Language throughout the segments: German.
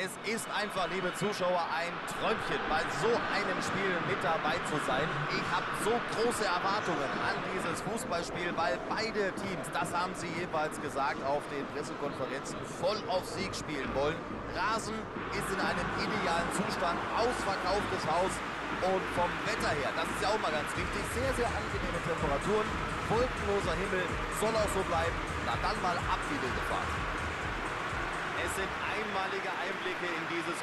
Es ist einfach, liebe Zuschauer, ein Träumchen, bei so einem Spiel mit dabei zu sein. Ich habe so große Erwartungen an dieses Fußballspiel, weil beide Teams, das haben sie jeweils gesagt auf den Pressekonferenzen, voll auf Sieg spielen wollen. Rasen ist in einem idealen Zustand, ausverkauftes Haus und vom Wetter her, das ist ja auch mal ganz wichtig, sehr, sehr angenehme Temperaturen, wolkenloser Himmel, soll auch so bleiben. Na dann mal ab die wilde Fahrt. Es sind einmalige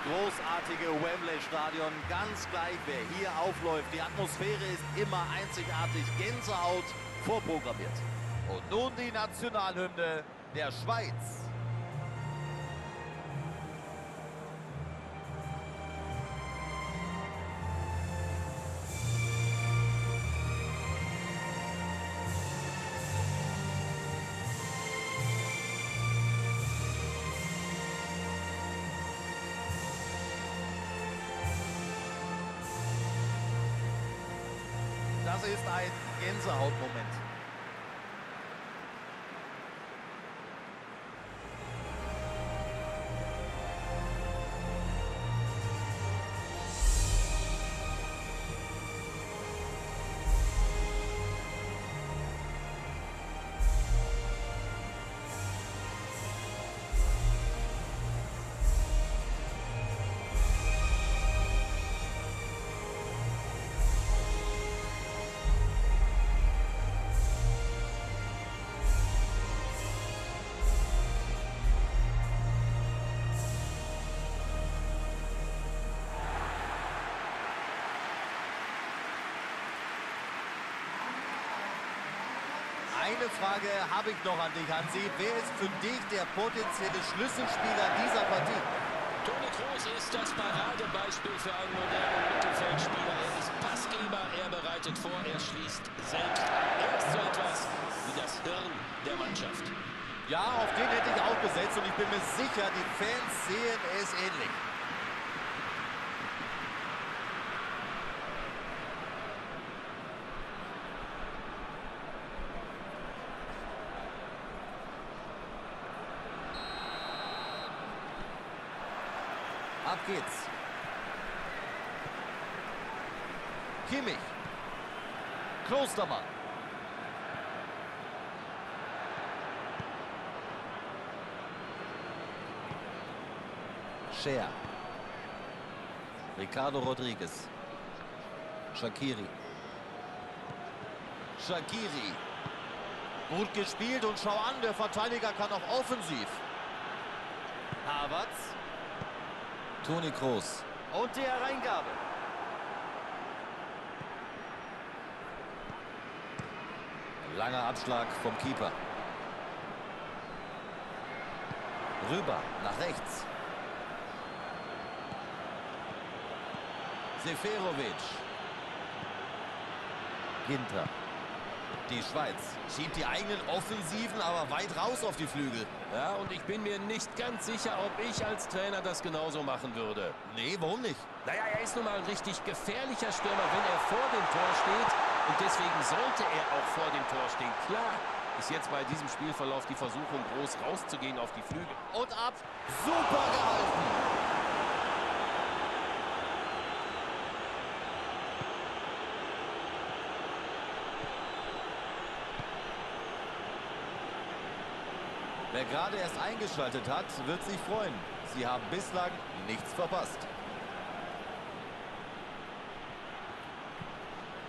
großartige Wembley-Stadion. Ganz gleich, wer hier aufläuft. Die Atmosphäre ist immer einzigartig. Gänsehaut vorprogrammiert. Und nun die Nationalhymne der Schweiz. Ist ein Gänsehautmoment. Eine Frage habe ich noch an dich, Hansi. Wer ist für dich der potenzielle Schlüsselspieler dieser Partie? Toni Kroos ist das Paradebeispiel für einen modernen Mittelfeldspieler. Er ist Passgeber, er bereitet vor, er schließt selbst. Er ist so etwas wie das Hirn der Mannschaft. Ja, auf den hätte ich auch gesetzt und ich bin mir sicher, die Fans sehen es ähnlich. Ab geht's. Kimmich. Klostermann. Scher. Ricardo Rodriguez. Shakiri. Shakiri. Gut gespielt und schau an, der Verteidiger kann auch offensiv. Havertz. Toni Kroos. Und die Hereingabe. Langer Abschlag vom Keeper. Rüber, nach rechts. Seferovic. Ginter. Die Schweiz schiebt die eigenen Offensiven aber weit raus auf die Flügel. Ja, und ich bin mir nicht ganz sicher, ob ich als Trainer das genauso machen würde. Nee, warum nicht? Naja, er ist nun mal ein richtig gefährlicher Stürmer, wenn er vor dem Tor steht. Und deswegen sollte er auch vor dem Tor stehen. Klar ist jetzt bei diesem Spielverlauf die Versuchung groß rauszugehen auf die Flügel. Und ab. Super gehalten. Gerade erst eingeschaltet hat, wird sich freuen. Sie haben bislang nichts verpasst.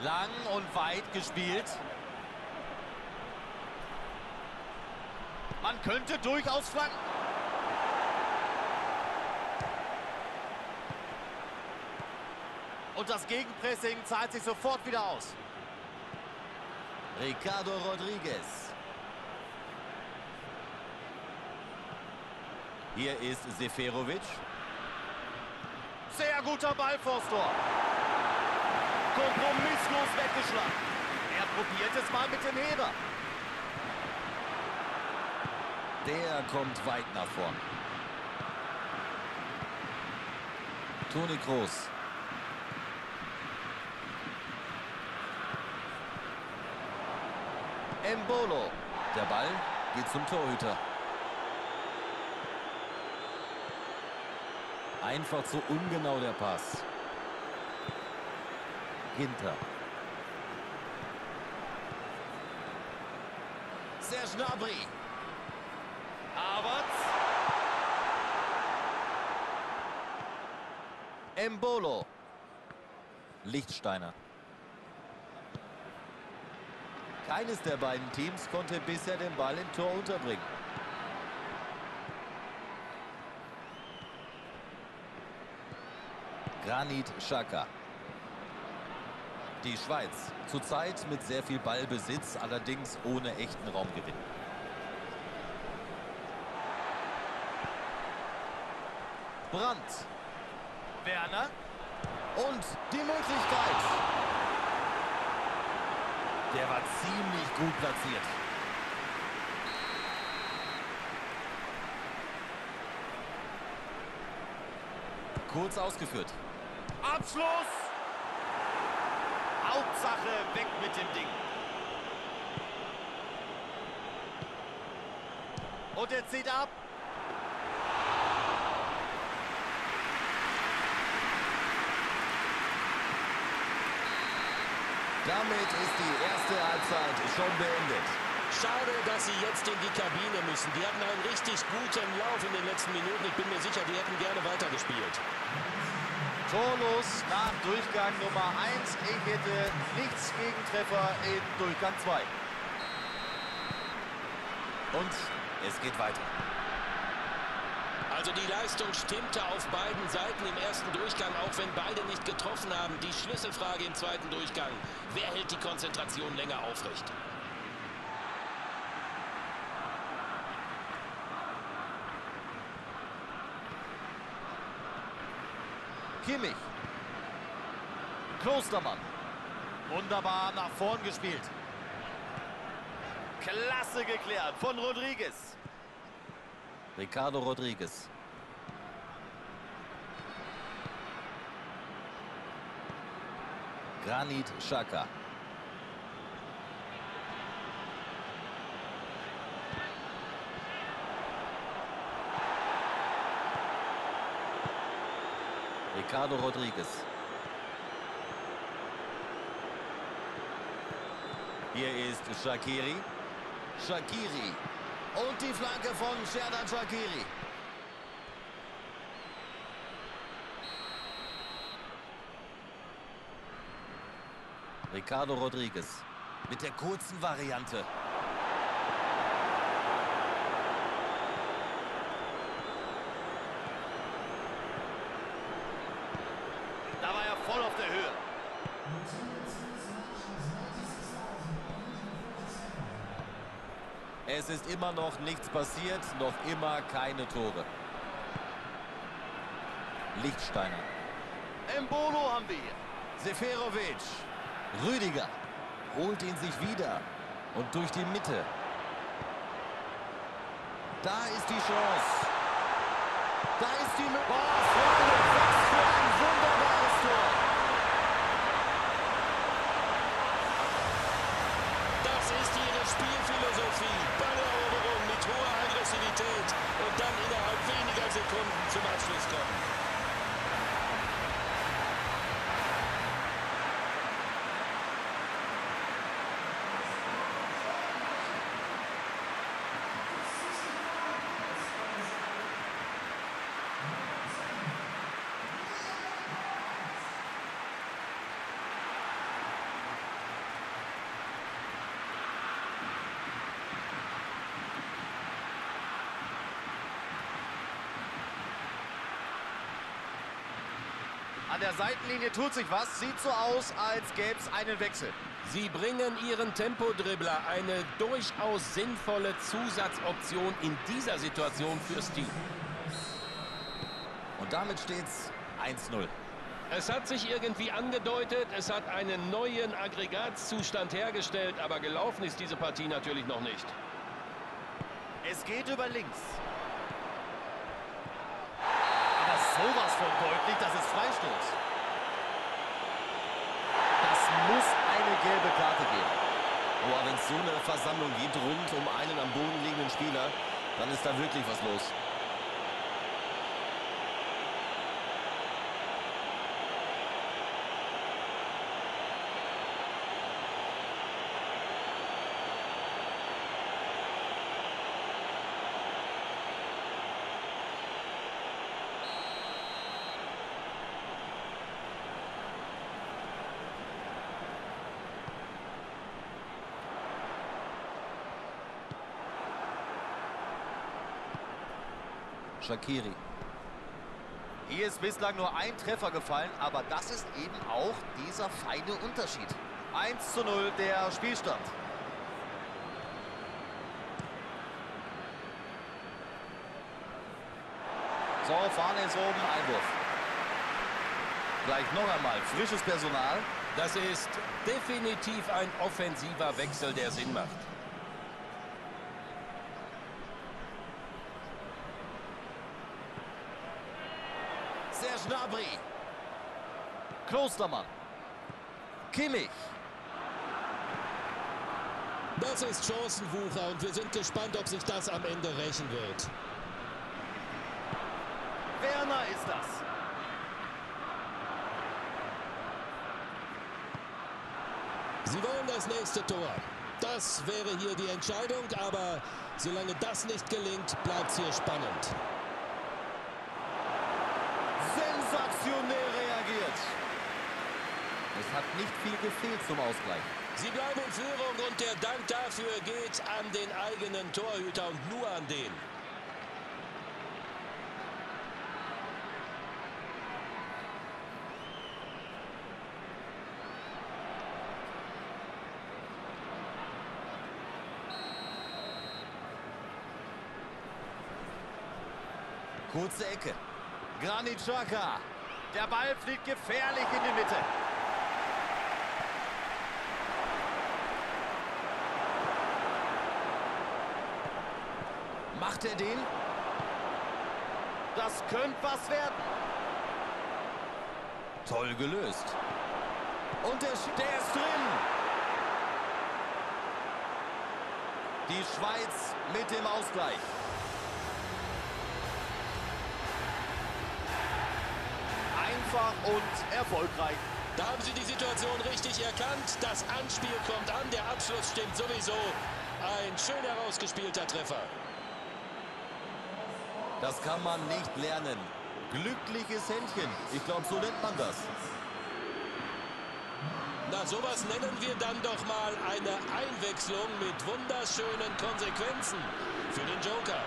Lang und weit gespielt. Man könnte durchaus flanken. Und das Gegenpressing zahlt sich sofort wieder aus. Ricardo Rodriguez. Hier ist Seferovic. Sehr guter Ball vors Tor. Kompromisslos weggeschlagen. Er probiert es mal mit dem Heber. Der kommt weit nach vorn. Toni Kroos. Embolo. Der Ball geht zum Torhüter. Einfach zu ungenau der Pass. Ginter. Serge Gnabry. Havertz. Embolo. Lichtsteiner. Keines der beiden Teams konnte bisher den Ball im Tor unterbringen. Granit Xhaka. Die Schweiz, zurzeit mit sehr viel Ballbesitz, allerdings ohne echten Raumgewinn. Brandt. Werner. Und die Möglichkeit. Der war ziemlich gut platziert. Kurz ausgeführt. Abschluss! Hauptsache weg mit dem Ding. Und er zieht ab. Damit ist die erste Halbzeit schon beendet. Schade, dass sie jetzt in die Kabine müssen. Die hatten einen richtig guten Lauf in den letzten Minuten. Ich bin mir sicher, die hätten gerne weitergespielt. Torlos nach Durchgang Nummer 1. Ich hätte nichts gegen Treffer in Durchgang 2. Und es geht weiter. Also die Leistung stimmte auf beiden Seiten im ersten Durchgang, auch wenn beide nicht getroffen haben. Die Schlüsselfrage im zweiten Durchgang. Wer hält die Konzentration länger aufrecht? Kimmich. Klostermann. Wunderbar nach vorn gespielt. Klasse geklärt von Rodriguez. Ricardo Rodriguez. Granit Xhaka. Ricardo Rodriguez. Hier ist Shakiri. Shakiri. Und die Flanke von Sherdan Shakiri. Ricardo Rodriguez mit der kurzen Variante. Da war er voll auf der Höhe. Es ist immer noch nichts passiert, noch immer keine Tore. Lichtsteiner. Embolo haben wir hier. Seferovic. Rüdiger. Holt ihn sich wieder. Und durch die Mitte. Da ist die Chance. Da ist die Möglichkeit. Oh, was für ein wunderbares Tor. Das ist ihre Spielphilosophie. Balleroberung mit hoher Aggressivität und dann innerhalb weniger Sekunden zum Abschluss kommen. An der Seitenlinie tut sich was. Sieht so aus, als gäbe es einen Wechsel. Sie bringen ihren Tempodribbler eine durchaus sinnvolle Zusatzoption in dieser Situation fürs Team. Und damit steht's 1-0. Es hat sich irgendwie angedeutet, es hat einen neuen Aggregatzustand hergestellt, aber gelaufen ist diese Partie natürlich noch nicht. Es geht über links. Aber sowas von deutlich, das ist Freistoß. Das muss eine gelbe Karte geben. Boah, wenn es so eine Versammlung gibt rund um einen am Boden liegenden Spieler, dann ist da wirklich was los. Shakiri. Hier ist bislang nur ein Treffer gefallen, aber das ist eben auch dieser feine Unterschied. 1 zu 0 der Spielstand. So, Fahne ist oben, Einwurf. Gleich noch einmal frisches Personal. Das ist definitiv ein offensiver Wechsel, der Sinn macht. Serge Gnabry. Klostermann. Kimmich. Das ist Chancenwucher und wir sind gespannt, ob sich das am Ende rächen wird. Werner ist das. Sie wollen das nächste Tor. Das wäre hier die Entscheidung, aber solange das nicht gelingt, bleibt es hier spannend. Es hat nicht viel gefehlt zum Ausgleich. Sie bleiben in Führung und der Dank dafür geht an den eigenen Torhüter und nur an den. Kurze Ecke. Granit Xhaka. Der Ball fliegt gefährlich in die Mitte. Macht er den? Das könnte was werden. Toll gelöst. Und der, der ist drin. Die Schweiz mit dem Ausgleich. Einfach und erfolgreich. Da haben Sie die Situation richtig erkannt. Das Anspiel kommt an, der Abschluss stimmt sowieso. Ein schön herausgespielter Treffer. Das kann man nicht lernen. Glückliches Händchen. Ich glaube, so nennt man das. Na, sowas nennen wir dann doch mal eine Einwechslung mit wunderschönen Konsequenzen für den Joker.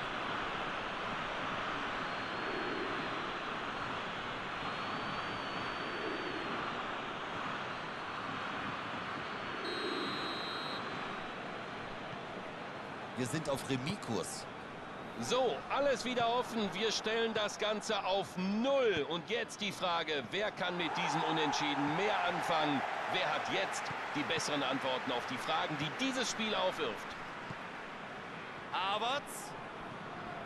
Wir sind auf Remis-Kurs. So, alles wieder offen. Wir stellen das Ganze auf Null. Und jetzt die Frage, wer kann mit diesem Unentschieden mehr anfangen? Wer hat jetzt die besseren Antworten auf die Fragen, die dieses Spiel aufwirft? Havertz.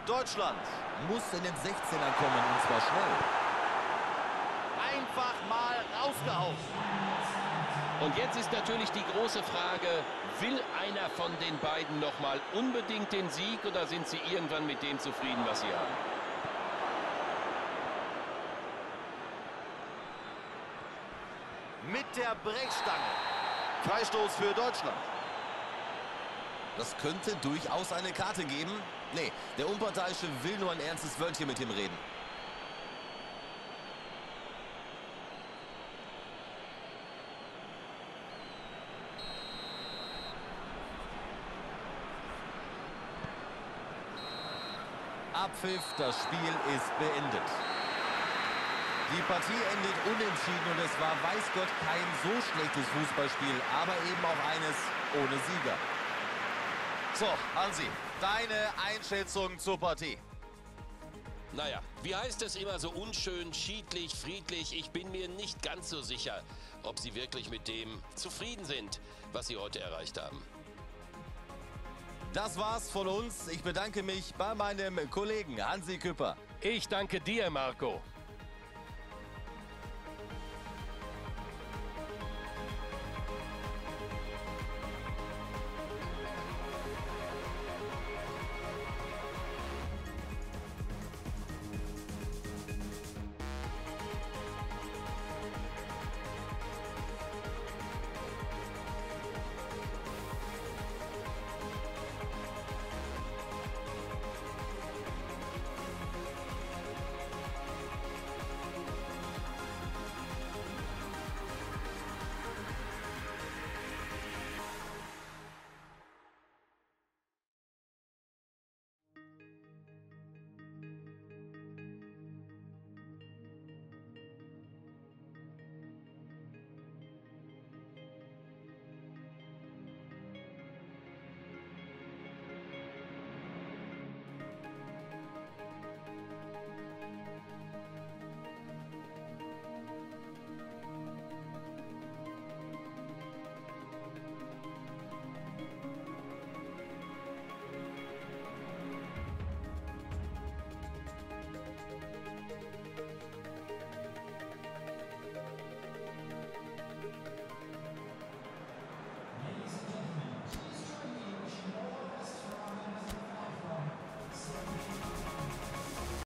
Deutschland muss in den 16er kommen und zwar schnell. Einfach mal rausgehauen. Und jetzt ist natürlich die große Frage, will einer von den beiden noch mal unbedingt den Sieg oder sind sie irgendwann mit dem zufrieden, was sie haben? Mit der Brechstange. Freistoß für Deutschland. Das könnte durchaus eine Karte geben. Nee, der Unparteiische will nur ein ernstes Wörtchen mit ihm reden. Abpfiff, das Spiel ist beendet. Die Partie endet unentschieden und es war, weiß Gott, kein so schlechtes Fußballspiel, aber eben auch eines ohne Sieger. So, Hansi, deine Einschätzung zur Partie. Naja, wie heißt es immer so unschön, schiedlich, friedlich? Ich bin mir nicht ganz so sicher, ob Sie wirklich mit dem zufrieden sind, was Sie heute erreicht haben. Das war's von uns. Ich bedanke mich bei meinem Kollegen Hansi Küpper. Ich danke dir, Marco.